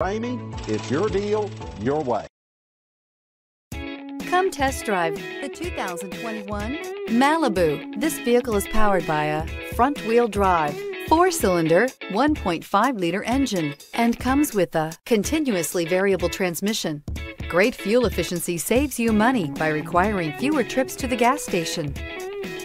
Ramey, it's your deal, your way. Come test drive the 2021 Malibu. This vehicle is powered by a front-wheel drive, four-cylinder, 1.5-liter engine and comes with a continuously variable transmission. Great fuel efficiency saves you money by requiring fewer trips to the gas station.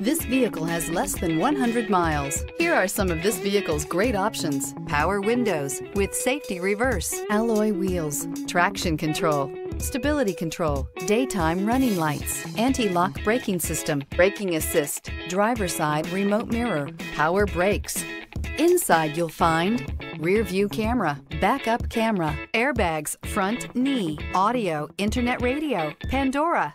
This vehicle has less than 100 miles. Here are some of this vehicle's great options. Power windows with safety reverse, alloy wheels, traction control, stability control, daytime running lights, anti-lock braking system, braking assist, driver side remote mirror, power brakes. Inside you'll find rear view camera, backup camera, airbags, front knee, audio, internet radio, Pandora,